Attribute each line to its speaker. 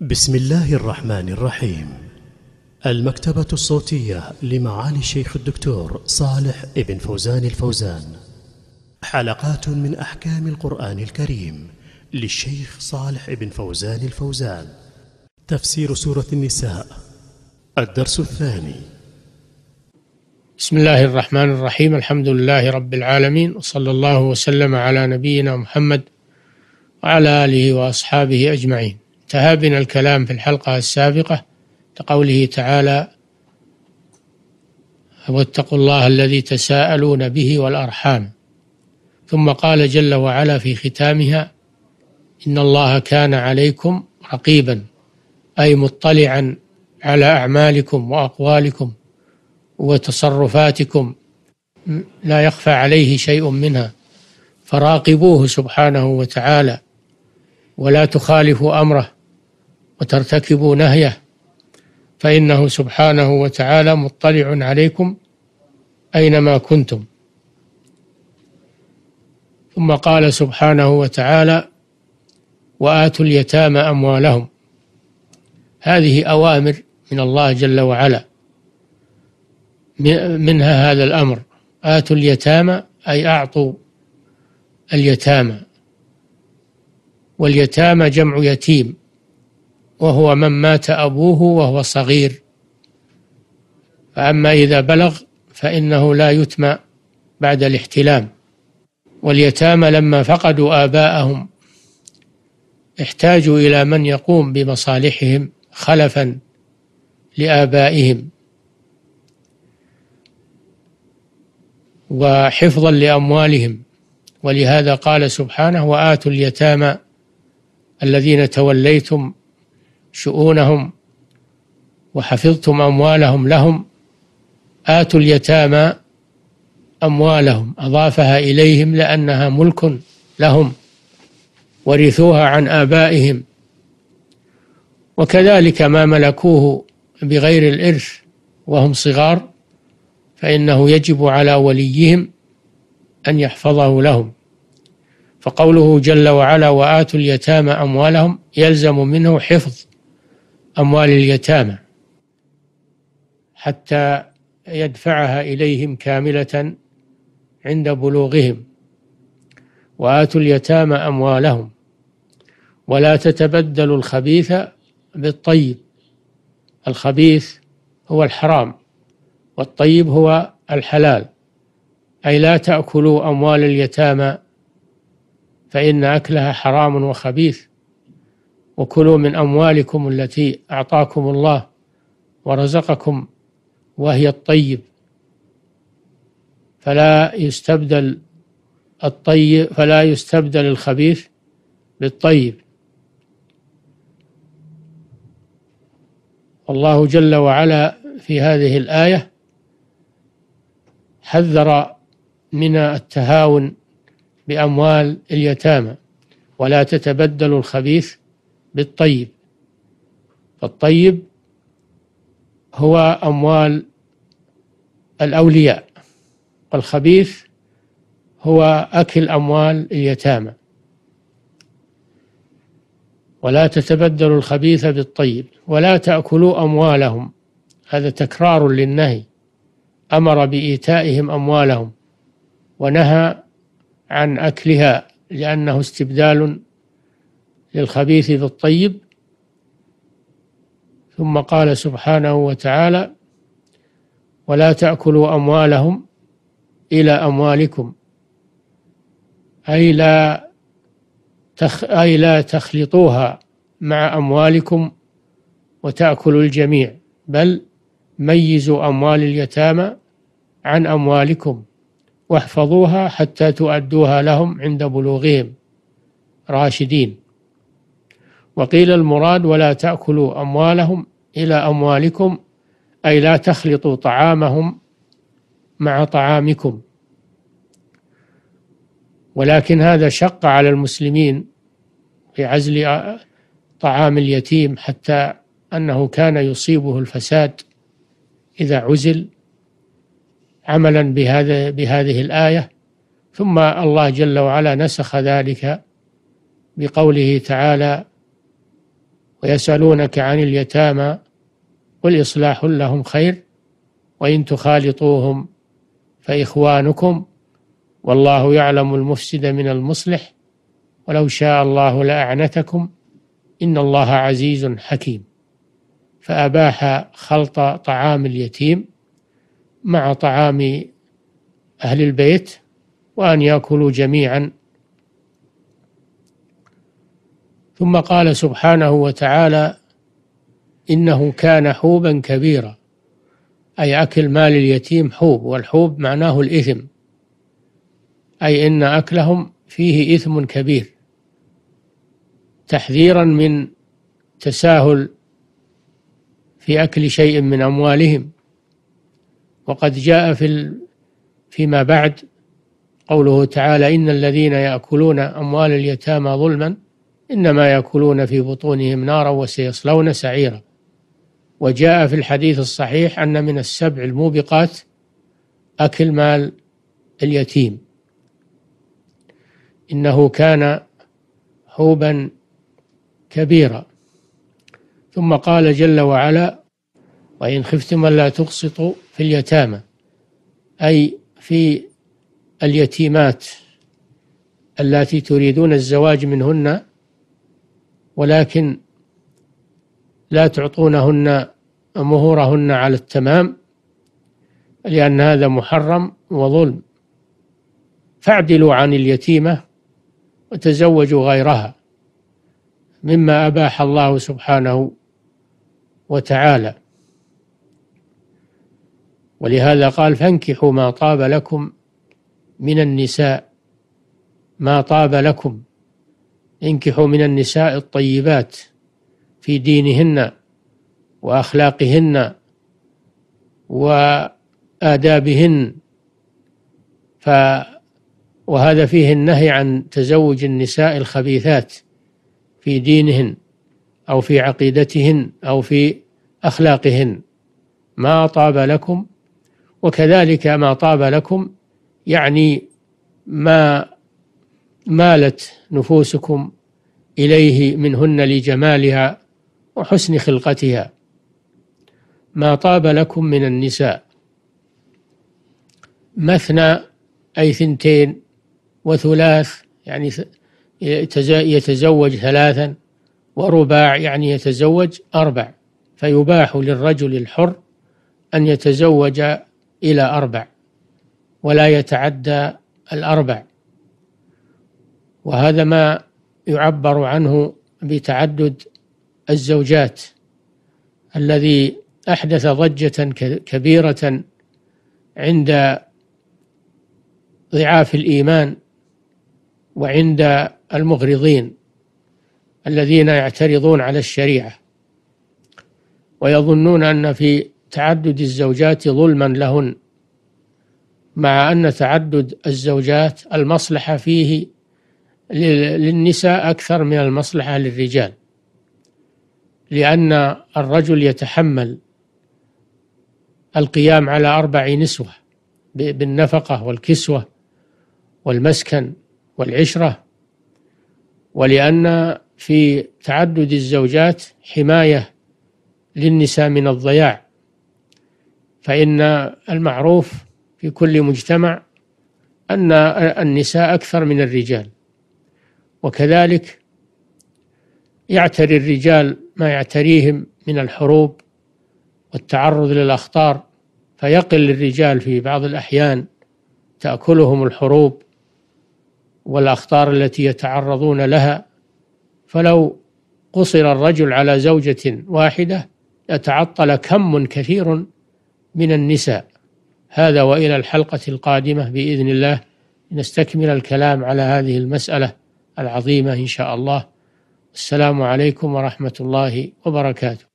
Speaker 1: بسم الله الرحمن الرحيم. المكتبة الصوتية لمعالي الشيخ الدكتور صالح ابن فوزان الفوزان. حلقات من أحكام القرآن الكريم للشيخ صالح ابن فوزان الفوزان. تفسير سورة النساء. الدرس الثاني.
Speaker 2: بسم الله الرحمن الرحيم. الحمد لله رب العالمين وصلى الله وسلم على نبينا محمد وعلى آله وأصحابه أجمعين. انتهى بنا الكلام في الحلقة السابقة لقوله تعالى واتقوا الله الذي تساءلون به والأرحام. ثم قال جل وعلا في ختامها إن الله كان عليكم رقيبا أي مطلعا على أعمالكم وأقوالكم وتصرفاتكم لا يخفى عليه شيء منها فراقبوه سبحانه وتعالى ولا تخالفوا أمره وترتكبوا نهيه. فإنه سبحانه وتعالى مطلع عليكم أينما كنتم. ثم قال سبحانه وتعالى وآتوا اليتامى أموالهم. هذه أوامر من الله جل وعلا. منها هذا الأمر آتوا اليتامى أي أعطوا اليتامى. واليتامى جمع يتيم. وهو من مات أبوه وهو صغير. فأما إذا بلغ فإنه لا يتمى بعد الاحتلام. واليتامى لما فقدوا آباءهم احتاجوا إلى من يقوم بمصالحهم خلفا لآبائهم. وحفظا لأموالهم. ولهذا قال سبحانه وآتوا اليتامى الذين توليتم شؤونهم وحفظتم أموالهم لهم آتوا اليتامى أموالهم أضافها إليهم لأنها ملك لهم ورثوها عن آبائهم. وكذلك ما ملكوه بغير الإرث وهم صغار فإنه يجب على وليهم أن يحفظه لهم. فقوله جل وعلا وآتوا اليتامى أموالهم يلزم منه حفظ. أموال اليتامى حتى يدفعها إليهم كاملة عند بلوغهم وآتوا اليتامى أموالهم. ولا تتبدلوا الخبيث بالطيب الخبيث هو الحرام والطيب هو الحلال. أي لا تأكلوا أموال اليتامى فإن أكلها حرام وخبيث. وكلوا من أموالكم التي أعطاكم الله ورزقكم وهي الطيب. فلا يستبدل الطيب فلا يستبدل الخبيث بالطيب. الله جل وعلا في هذه الآية حذر من التهاون بأموال اليتامى. ولا تتبدلوا الخبيث بالطيب. فالطيب هو أموال الأولياء والخبيث هو أكل أموال اليتامى. ولا تتبدلوا الخبيث بالطيب ولا تأكلوا أموالهم. هذا تكرار للنهي. أمر بإيتائهم أموالهم ونهى عن أكلها لأنه استبدال للخبيث بالطيب ثم قال سبحانه وتعالى ولا تأكلوا أموالهم إلى أموالكم. أي لا تخ أي لا تخلطوها مع أموالكم وتأكلوا الجميع بل ميزوا أموال اليتامى عن أموالكم واحفظوها حتى تؤدوها لهم عند بلوغهم راشدين. وقيل المراد ولا تأكلوا أموالهم إلى أموالكم أي لا تخلطوا طعامهم مع طعامكم. ولكن هذا شق على المسلمين في عزل طعام اليتيم حتى أنه كان يصيبه الفساد إذا عزل عملا بهذا بهذه الآية. ثم الله جل وعلا نسخ ذلك بقوله تعالى ويسألونك عن اليتامى قل إصلاح لهم خير وإن تخالطوهم فإخوانكم والله يعلم المفسد من المصلح ولو شاء الله لأعنتكم إن الله عزيز حكيم فأباح خلط طعام اليتيم مع طعام أهل البيت وأن يأكلوا جميعا ثم قال سبحانه وتعالى إنه كان حوبا كبيرا. أي أكل مال اليتيم حوب والحوب معناه الإثم. أي إن أكلهم فيه إثم كبير. تحذيرا من تساهل في أكل شيء من أموالهم. وقد جاء في فيما بعد قوله تعالى إن الذين يأكلون أموال اليتامى ظلما إنما يأكلون في بطونهم نارا وسيصلون سعيرا. وجاء في الحديث الصحيح أن من السبع الموبقات أكل مال اليتيم. إنه كان حوبا كبيرا. ثم قال جل وعلا وإن خفتم ألا تقسطوا في اليتامى أي في اليتيمات اللاتي تريدون الزواج منهن ولكن لا تعطونهن مهورهن على التمام لأن هذا محرم وظلم. فاعدلوا عن اليتيمة وتزوجوا غيرها مما أباح الله سبحانه وتعالى. ولهذا قال فانكحوا ما طاب لكم من النساء ما طاب لكم. انكحوا من النساء الطيبات في دينهن وأخلاقهن وآدابهن. ف وهذا فيه النهي عن تزوج النساء الخبيثات في دينهن أو في عقيدتهن أو في أخلاقهن. ما طاب لكم وكذلك ما طاب لكم يعني ما مالت نفوسكم إليه منهن لجمالها وحسن خلقتها. ما طاب لكم من النساء. مثنى أي ثنتين وثلاث يعني يتزوج ثلاثا ورباع يعني يتزوج أربع. فيباح للرجل الحر أن يتزوج إلى أربع ولا يتعدى الأربع. وهذا ما يعبر عنه بتعدد الزوجات الذي أحدث ضجة كبيرة عند ضعاف الإيمان وعند المغرضين الذين يعترضون على الشريعة. ويظنون أن في تعدد الزوجات ظلما لهن مع أن تعدد الزوجات المصلحة فيه للنساء أكثر من المصلحة للرجال لأن الرجل يتحمل القيام على أربع نسوة بالنفقة والكسوة والمسكن والعشرة ولأن في تعدد الزوجات حماية للنساء من الضياع فإن المعروف في كل مجتمع أن النساء أكثر من الرجال. وكذلك يعتري الرجال ما يعتريهم من الحروب والتعرض للأخطار فيقل الرجال في بعض الأحيان تأكلهم الحروب والأخطار التي يتعرضون لها فلو قصر الرجل على زوجة واحدة يتعطل كم كثير من النساء. هذا وإلى الحلقة القادمة بإذن الله. نستكمل الكلام على هذه المسألة. العظيمة إن شاء الله. السلام عليكم ورحمة الله وبركاته.